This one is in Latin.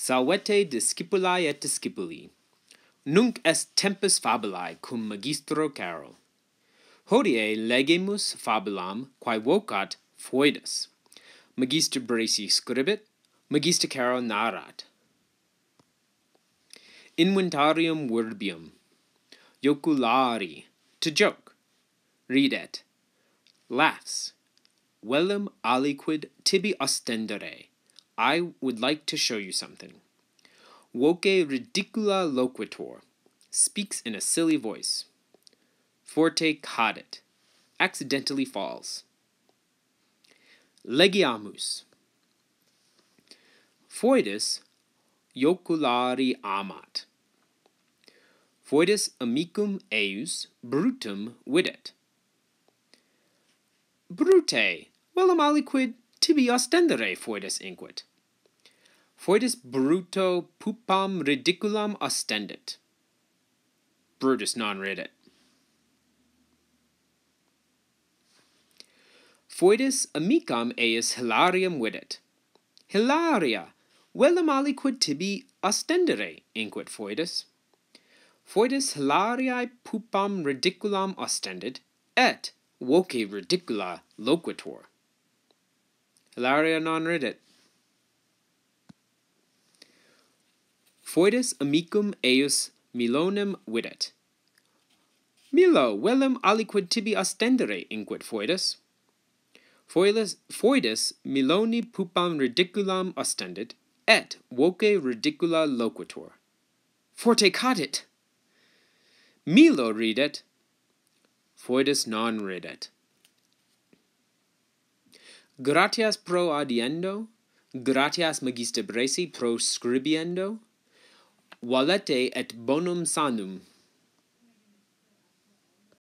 Salvete discipulae et discipuli. Nunc est tempus fabulae cum magistro Carol. Hodie legemus fabulam, quae vocat foedus. Magister Bracy scribit, magister Carol narrat. Inventarium verbium. Joculari, to joke. Ridet, laughs. Velum aliquid tibi ostendere. I would like to show you something. Voce ridicula loquitur, speaks in a silly voice. Forte cadet, accidentally falls. Legiamus. Foedus joculari amat. Foedus amicum eius brutum videt. Brute, velam aliquid tibi ostendere foedus inquit. Foedis bruto pupam ridiculam ostendit. Brutus non redit. Foedis amicam eis hilarium vidit. Hilaria, velum aliquid tibi ostendere, inquit Foedis. Foedis hilariae pupam ridiculam ostendit, et voce ridicula loquitur. Hilaria non redit. Foedus amicum eius Milonem videt. Milo, velem aliquid tibi ostendere inquit Foedus. Foedus, foedes Miloni pupam ridiculam ostendit, et voce ridicula loquitur. Forte cadit! Milo ridet, Foedus non ridet. Gratias pro adiendo, gratias magister Bresi pro scribiendo, valete et bonum sanum.